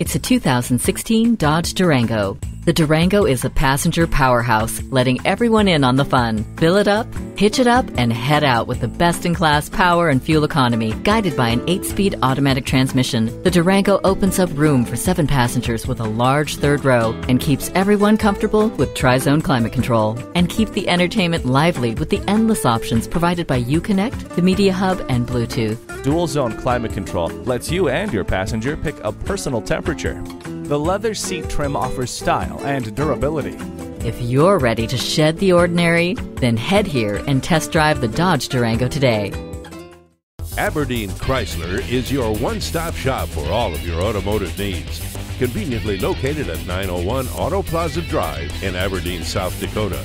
It's a 2016 Dodge Durango. The Durango is a passenger powerhouse, letting everyone in on the fun. Fill it up, hitch it up, and head out with the best in class power and fuel economy, guided by an 8 speed automatic transmission. The Durango opens up room for seven passengers with a large third row and keeps everyone comfortable with tri zone climate control. And keep the entertainment lively with the endless options provided by Uconnect, the Media Hub, and Bluetooth. Dual zone climate control lets you and your passenger pick a personal temperature. The leather seat trim offers style and durability. If you're ready to shed the ordinary, then head here and test drive the Dodge Durango today. Aberdeen Chrysler is your one stop shop for all of your automotive needs. Conveniently located at 901 Auto Plaza Drive in Aberdeen, South Dakota.